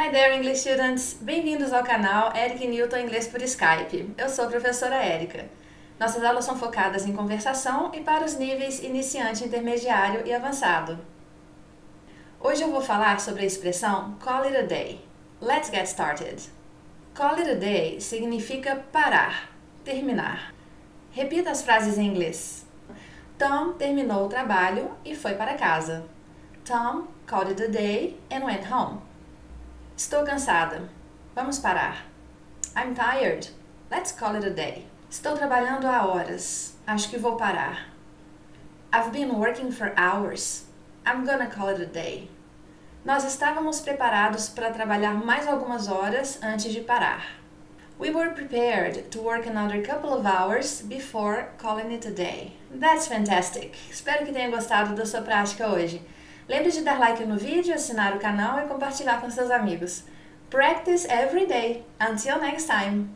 Hi there, English students! Bem-vindos ao canal Eric Newton Inglês por Skype. Eu sou a professora Érica. Nossas aulas são focadas em conversação e para os níveis iniciante, intermediário e avançado. Hoje eu vou falar sobre a expressão call it a day. Let's get started. Call it a day significa parar, terminar. Repita as frases em inglês. Tom terminou o trabalho e foi para casa. Tom called it a day and went home. Estou cansada. Vamos parar. I'm tired. Let's call it a day. Estou trabalhando há horas. Acho que vou parar. I've been working for hours. I'm gonna call it a day. Nós estávamos preparados para trabalhar mais algumas horas antes de parar. We were prepared to work another couple of hours before calling it a day. That's fantastic! Espero que tenha gostado da sua prática hoje. Lembre de dar like no vídeo, assinar o canal e compartilhar com seus amigos. Practice every day. Until next time!